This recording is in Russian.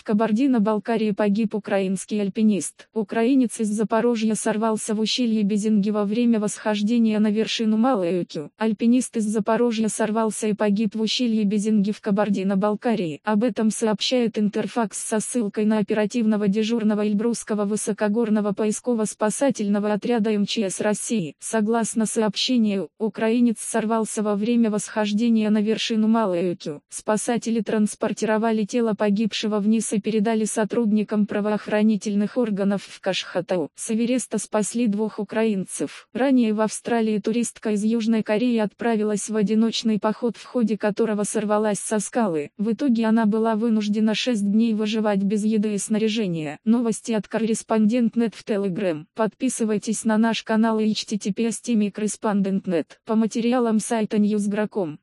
В Кабардино-Балкарии погиб украинский альпинист. Украинец из Запорожья сорвался в ущелье Безинги во время восхождения на вершину Малаюкю. Альпинист из Запорожья сорвался и погиб в ущелье Безинги в Кабардино-Балкарии. Об этом сообщает Интерфакс со ссылкой на оперативного дежурного Эльбрусского высокогорного поисково-спасательного отряда МЧС России. Согласно сообщению, украинец сорвался во время восхождения на вершину Малаюкю. Спасатели транспортировали тело погибшего вниз и передали сотрудникам правоохранительных органов в Кашхатау. С Эвереста спасли двух украинцев. Ранее в Австралии туристка из Южной Кореи отправилась в одиночный поход, в ходе которого сорвалась со скалы. В итоге она была вынуждена 6 дней выживать без еды и снаряжения. Новости от корреспондент.нет в Telegram. Подписывайтесь на наш канал и https По материалам сайта Newsgro.com.